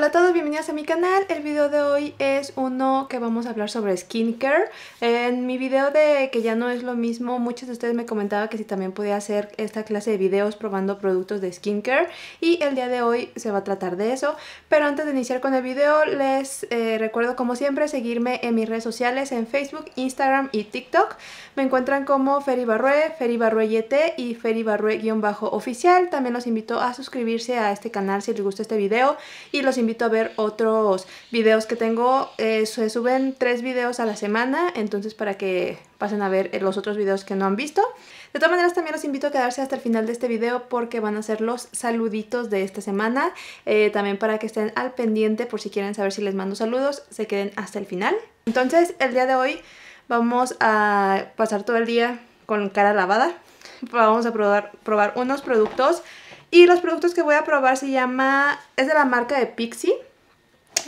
Hola a todos, bienvenidos a mi canal. El video de hoy es uno que vamos a hablar sobre skincare. En mi video de que ya no es lo mismo, muchos de ustedes me comentaban que si también podía hacer esta clase de videos probando productos de skincare y el día de hoy se va a tratar de eso. Pero antes de iniciar con el video les eh, recuerdo como siempre seguirme en mis redes sociales en Facebook, Instagram y TikTok. Me encuentran como Feri Barrue, Feri y Feri Barrue-oficial. También los invito a suscribirse a este canal si les gusta este video y los a ver otros videos que tengo. Eh, se suben tres videos a la semana, entonces para que pasen a ver los otros videos que no han visto. De todas maneras también los invito a quedarse hasta el final de este video porque van a ser los saluditos de esta semana. Eh, también para que estén al pendiente por si quieren saber si les mando saludos, se queden hasta el final. Entonces el día de hoy vamos a pasar todo el día con cara lavada. Vamos a probar, probar unos productos y los productos que voy a probar se llama, es de la marca de Pixie.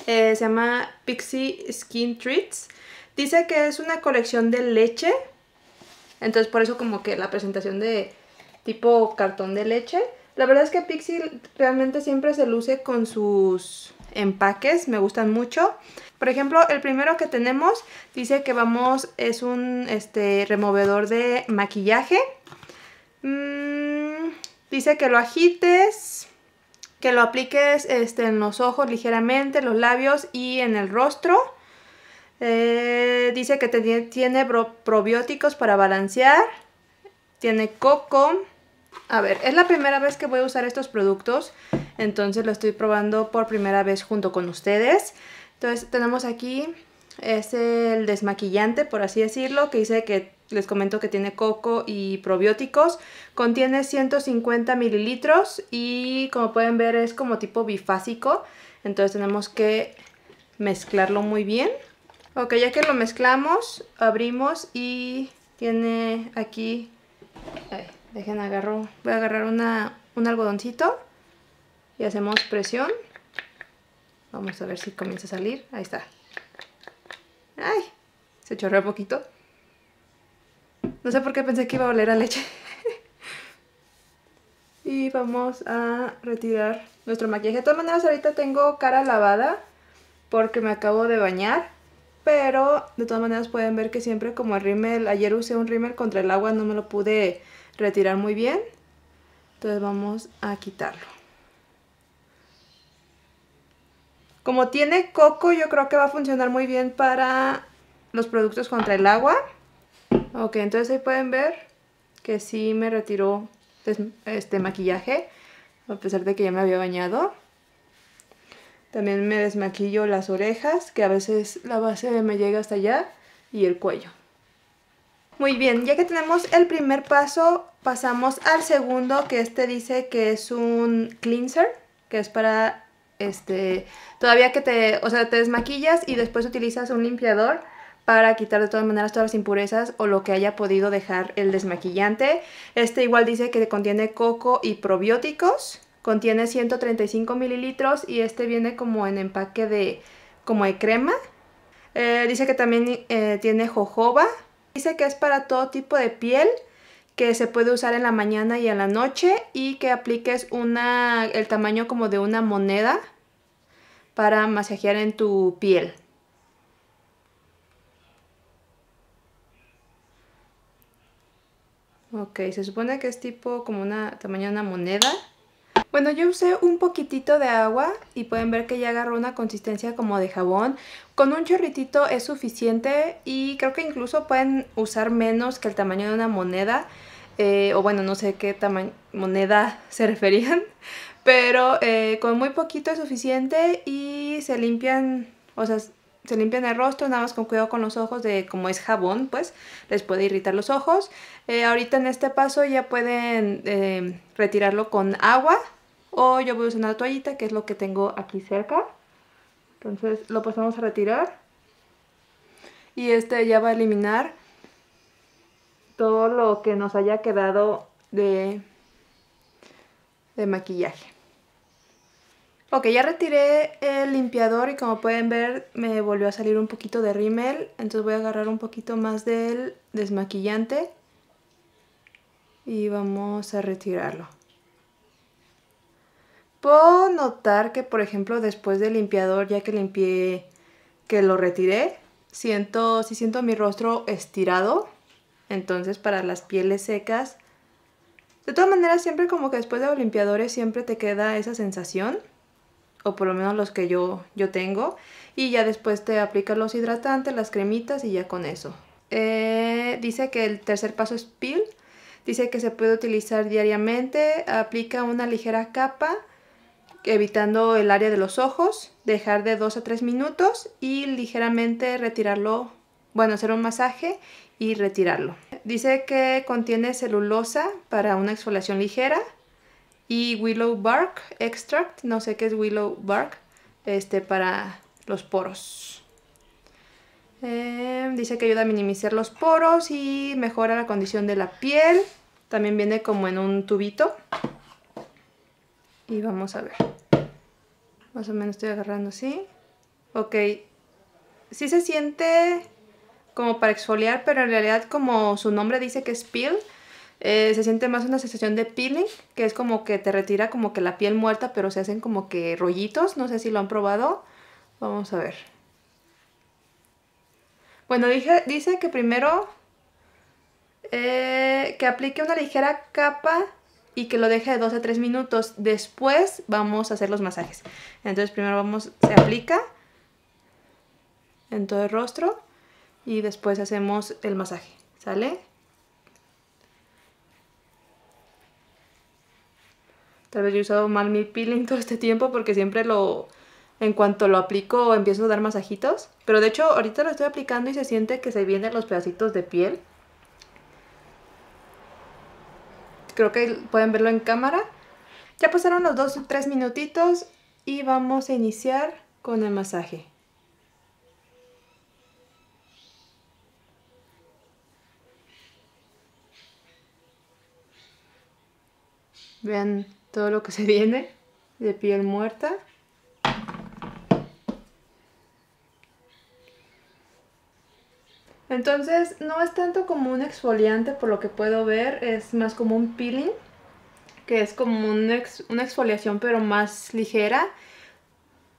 Eh, se llama Pixie Skin Treats. Dice que es una colección de leche. Entonces por eso como que la presentación de tipo cartón de leche. La verdad es que Pixie realmente siempre se luce con sus empaques. Me gustan mucho. Por ejemplo, el primero que tenemos dice que vamos, es un este, removedor de maquillaje. Mmm Dice que lo agites, que lo apliques este, en los ojos ligeramente, los labios y en el rostro. Eh, dice que tiene probióticos para balancear. Tiene coco. A ver, es la primera vez que voy a usar estos productos. Entonces lo estoy probando por primera vez junto con ustedes. Entonces tenemos aquí es el desmaquillante, por así decirlo, que dice que les comento que tiene coco y probióticos. Contiene 150 mililitros y como pueden ver es como tipo bifásico. Entonces tenemos que mezclarlo muy bien. Ok, ya que lo mezclamos, abrimos y tiene aquí... dejen agarro, voy a agarrar una, un algodoncito y hacemos presión. Vamos a ver si comienza a salir. Ahí está. Ay, se chorreó un poquito. No sé por qué pensé que iba a oler a leche. y vamos a retirar nuestro maquillaje. De todas maneras, ahorita tengo cara lavada porque me acabo de bañar. Pero de todas maneras pueden ver que siempre como el rímel, ayer usé un rímel contra el agua, no me lo pude retirar muy bien. Entonces vamos a quitarlo. Como tiene coco, yo creo que va a funcionar muy bien para los productos contra el agua. Ok, entonces ahí pueden ver que sí me retiró este maquillaje, a pesar de que ya me había bañado. También me desmaquillo las orejas, que a veces la base me llega hasta allá, y el cuello. Muy bien, ya que tenemos el primer paso, pasamos al segundo, que este dice que es un cleanser, que es para este, todavía que te, o sea, te desmaquillas y después utilizas un limpiador para quitar de todas maneras todas las impurezas o lo que haya podido dejar el desmaquillante. Este igual dice que contiene coco y probióticos, contiene 135 mililitros y este viene como en empaque de, como de crema. Eh, dice que también eh, tiene jojoba, dice que es para todo tipo de piel, que se puede usar en la mañana y en la noche y que apliques una, el tamaño como de una moneda para masajear en tu piel. Ok, se supone que es tipo como una tamaño de una moneda. Bueno, yo usé un poquitito de agua y pueden ver que ya agarró una consistencia como de jabón. Con un chorritito es suficiente y creo que incluso pueden usar menos que el tamaño de una moneda. Eh, o bueno, no sé qué tamaño moneda se referían. Pero eh, con muy poquito es suficiente y se limpian, o sea, se limpian el rostro, nada más con cuidado con los ojos, de como es jabón, pues les puede irritar los ojos. Eh, ahorita en este paso ya pueden retirarlo con agua o yo voy a usar una toallita, que es lo que tengo aquí cerca. Entonces lo pasamos a retirar. Y este ya va a eliminar todo lo que nos haya quedado de, de maquillaje. Ok, ya retiré el limpiador y como pueden ver me volvió a salir un poquito de rímel. Entonces voy a agarrar un poquito más del desmaquillante y vamos a retirarlo. puedo notar que, por ejemplo, después del limpiador, ya que limpié, que lo retiré, siento, sí siento mi rostro estirado. Entonces, para las pieles secas, de todas maneras, siempre como que después de los limpiadores siempre te queda esa sensación. O por lo menos los que yo, yo tengo. Y ya después te aplicas los hidratantes, las cremitas y ya con eso. Eh, dice que el tercer paso es peel. Dice que se puede utilizar diariamente. Aplica una ligera capa evitando el área de los ojos. Dejar de 2 a 3 minutos y ligeramente retirarlo. Bueno, hacer un masaje y retirarlo. Dice que contiene celulosa para una exfoliación ligera y willow bark extract, no sé qué es willow bark, este para los poros. Eh, dice que ayuda a minimizar los poros y mejora la condición de la piel. También viene como en un tubito. Y vamos a ver. Más o menos estoy agarrando así. Ok. Sí se siente como para exfoliar, pero en realidad como su nombre dice que es peel, eh, se siente más una sensación de peeling, que es como que te retira como que la piel muerta, pero se hacen como que rollitos, no sé si lo han probado. Vamos a ver. Bueno, dije, dice que primero eh, que aplique una ligera capa y que lo deje de 2 a 3 minutos. Después vamos a hacer los masajes. Entonces primero vamos, se aplica en todo el rostro y después hacemos el masaje, ¿sale? Tal vez yo he usado mal mi peeling todo este tiempo porque siempre lo, en cuanto lo aplico empiezo a dar masajitos. Pero de hecho ahorita lo estoy aplicando y se siente que se vienen los pedacitos de piel. Creo que pueden verlo en cámara. Ya pasaron los 2 o 3 minutitos y vamos a iniciar con el masaje. Vean todo lo que se viene de piel muerta. Entonces no es tanto como un exfoliante por lo que puedo ver, es más como un peeling, que es como una exfoliación pero más ligera.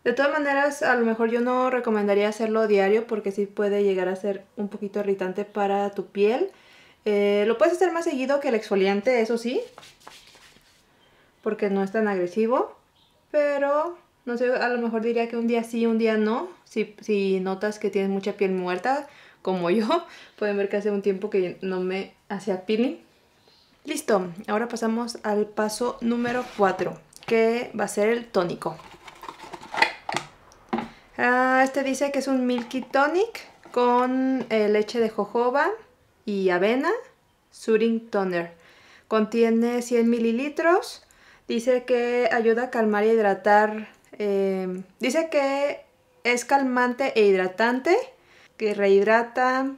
De todas maneras, a lo mejor yo no recomendaría hacerlo diario porque sí puede llegar a ser un poquito irritante para tu piel. Eh, lo puedes hacer más seguido que el exfoliante, eso sí, porque no es tan agresivo, pero no sé, a lo mejor diría que un día sí, un día no, si, notas que tienes mucha piel muerta, como yo, pueden ver que hace un tiempo que no me hacía peeling. Listo, ahora pasamos al paso número 4, que va a ser el tónico. Ah, este dice que es un Milky Tonic con eh, leche de jojoba y avena, Soothing Toner. Contiene 100 mililitros. Dice que ayuda a calmar y hidratar. Eh, dice que es calmante e hidratante que rehidrata,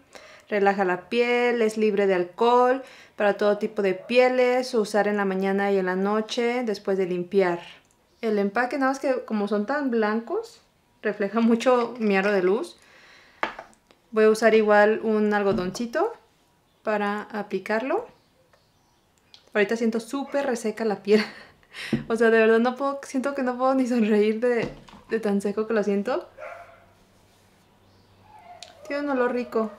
relaja la piel, es libre de alcohol para todo tipo de pieles, usar en la mañana y en la noche después de limpiar. El empaque, nada más que como son tan blancos, refleja mucho mi aro de luz. Voy a usar igual un algodoncito para aplicarlo. Ahorita siento súper reseca la piel. o sea, de verdad no puedo, siento que no puedo ni sonreír de, de tan seco que lo siento. Tiene un olor rico.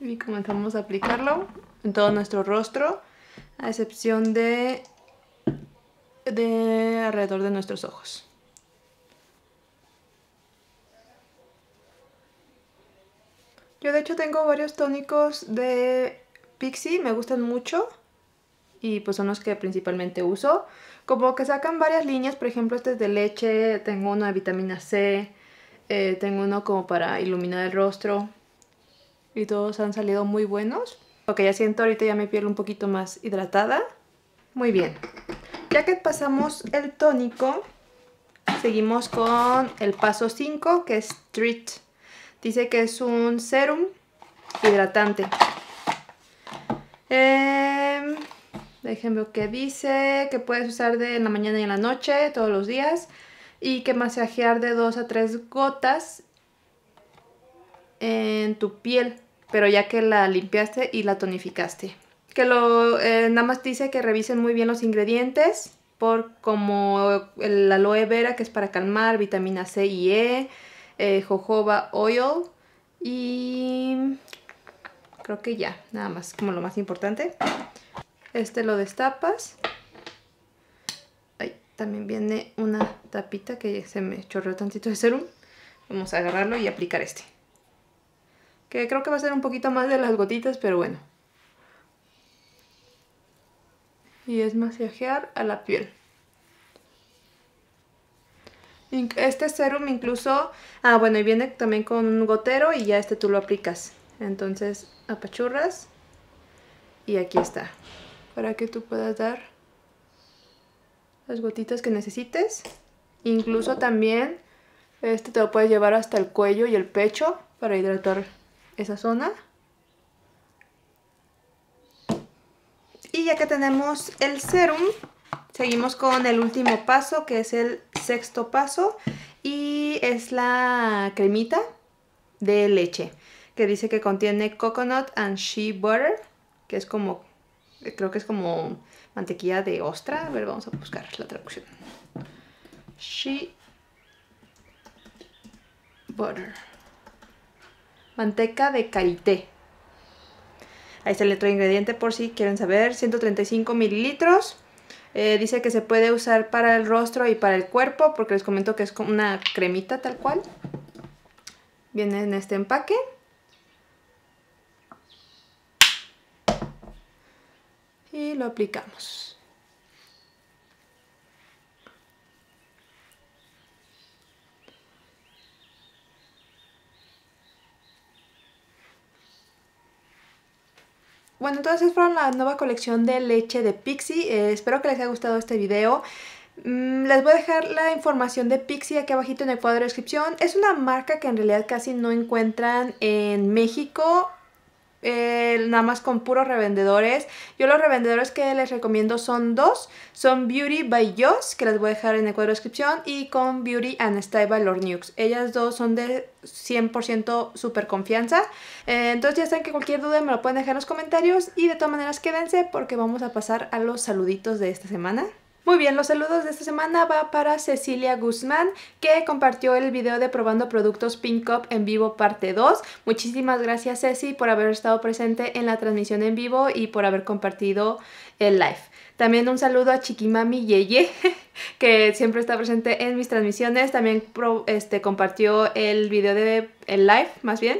Y comenzamos a aplicarlo en todo nuestro rostro, a excepción de, de alrededor de nuestros ojos. Yo de hecho tengo varios tónicos de Pixie, me gustan mucho y pues son los que principalmente uso. Como que sacan varias líneas, por ejemplo este es de leche, tengo uno de vitamina C, eh, tengo uno como para iluminar el rostro y todos han salido muy buenos. Ok, ya siento ahorita ya mi piel un poquito más hidratada. Muy bien. Ya que pasamos el tónico, seguimos con el paso 5 que es Treat. Dice que es un serum hidratante. Eh, ver qué dice, que puedes usar de en la mañana y en la noche, todos los días. Y que masajear de 2 a 3 gotas en tu piel, pero ya que la limpiaste y la tonificaste. que lo eh, nada más dice que revisen muy bien los ingredientes por como el aloe vera que es para calmar, vitamina C y E, eh, jojoba oil y creo que ya, nada más como lo más importante. Este lo destapas. Ahí también viene una tapita que se me chorreó tantito de serum. Vamos a agarrarlo y aplicar este. Que creo que va a ser un poquito más de las gotitas, pero bueno. Y es masajear a la piel. Este serum incluso... Ah, bueno, y viene también con un gotero y ya este tú lo aplicas. Entonces, apachurras. Y aquí está. Para que tú puedas dar las gotitas que necesites. Incluso también este te lo puedes llevar hasta el cuello y el pecho para hidratar esa zona. Y ya que tenemos el serum, seguimos con el último paso, que es el sexto paso. Y es la cremita de leche, que dice que contiene coconut and shea butter, que es como, creo que es como mantequilla de ostra. A ver, vamos a buscar la traducción. Shea butter. Manteca de karité. Ahí está el otro ingrediente por si quieren saber. 135 mililitros. Eh, dice que se puede usar para el rostro y para el cuerpo porque les comento que es como una cremita tal cual. Viene en este empaque. Y lo aplicamos. Bueno, entonces fueron la nueva colección de leche de Pixie. Eh, espero que les haya gustado este video. Mm, les voy a dejar la información de Pixie aquí abajito en el cuadro de descripción. Es una marca que en realidad casi no encuentran en México nada más con puros revendedores. Yo los revendedores que les recomiendo son dos. Son Beauty by Joss, que les voy a dejar en el cuadro de descripción, y con Beauty and Style by Lord Nukes. Ellas dos son de 100% super confianza. Eh, entonces ya saben que cualquier duda me lo pueden dejar en los comentarios. Y de todas maneras quédense porque vamos a pasar a los saluditos de esta semana. Muy bien, los saludos de esta semana va para Cecilia Guzmán, que compartió el video de probando productos Pink Up en vivo parte 2. Muchísimas gracias Ceci por haber estado presente en la transmisión en vivo y por haber compartido el live. También un saludo a Chiquimami Yeye, que siempre está presente en mis transmisiones. También este, compartió el video de el live, más bien,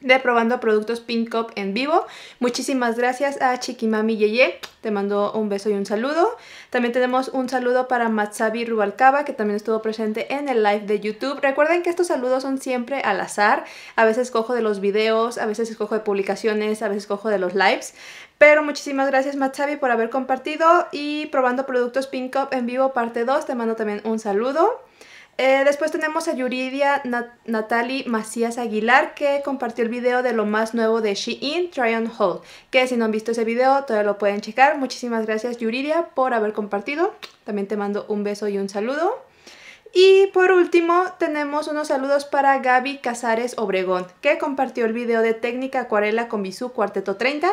de probando productos Pink Up en vivo. Muchísimas gracias a Chiquimami Yeye, te mando un beso y un saludo. También tenemos un saludo para Matsabi Rubalcaba, que también estuvo presente en el live de YouTube. Recuerden que estos saludos son siempre al azar. A veces cojo de los videos, a veces escojo de publicaciones, a veces cojo de los lives. Pero muchísimas gracias Matsabi por haber compartido y probando productos Pink Up en vivo parte 2. Te mando también un saludo. Eh, después tenemos a Yuridia Natalie Macías Aguilar que compartió el video de lo más nuevo de Shein Try on Hold. Que si no han visto ese video todavía lo pueden checar. Muchísimas gracias Yuridia por haber compartido. También te mando un beso y un saludo. Y por último tenemos unos saludos para Gaby Casares Obregón, que compartió el video de técnica acuarela con Bisú Cuarteto 30,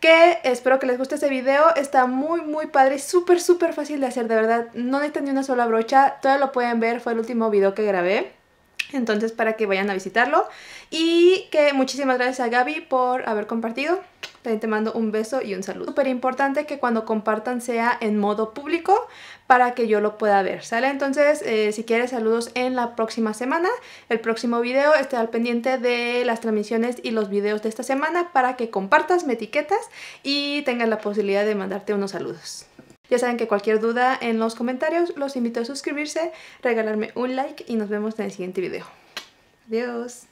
que espero que les guste este video, está muy muy padre, súper súper fácil de hacer, de verdad, no necesitan ni una sola brocha, todo lo pueden ver, fue el último video que grabé. Entonces para que vayan a visitarlo y que muchísimas gracias a Gaby por haber compartido. También te mando un beso y un saludo. Súper importante que cuando compartan sea en modo público para que yo lo pueda ver, ¿sale? Entonces, eh, si quieres saludos en la próxima semana, el próximo video, esté al pendiente de las transmisiones y los videos de esta semana para que compartas, me etiquetas y tengas la posibilidad de mandarte unos saludos. Ya saben que cualquier duda en los comentarios los invito a suscribirse, regalarme un like y nos vemos en el siguiente video. Adiós.